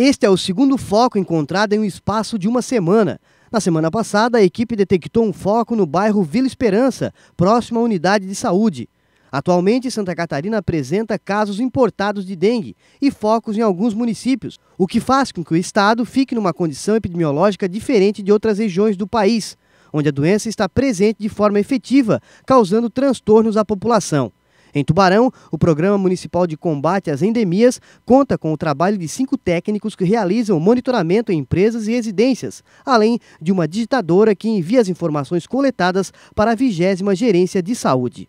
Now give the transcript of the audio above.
Este é o segundo foco encontrado em um espaço de uma semana. Na semana passada, a equipe detectou um foco no bairro Vila Esperança, próximo à unidade de saúde. Atualmente, Santa Catarina apresenta casos importados de dengue e focos em alguns municípios, o que faz com que o estado fique numa condição epidemiológica diferente de outras regiões do país, onde a doença está presente de forma efetiva, causando transtornos à população. Em Tubarão, o Programa Municipal de Combate às Endemias conta com o trabalho de cinco técnicos que realizam monitoramento em empresas e residências, além de uma digitadora que envia as informações coletadas para a vigésima Gerência de Saúde.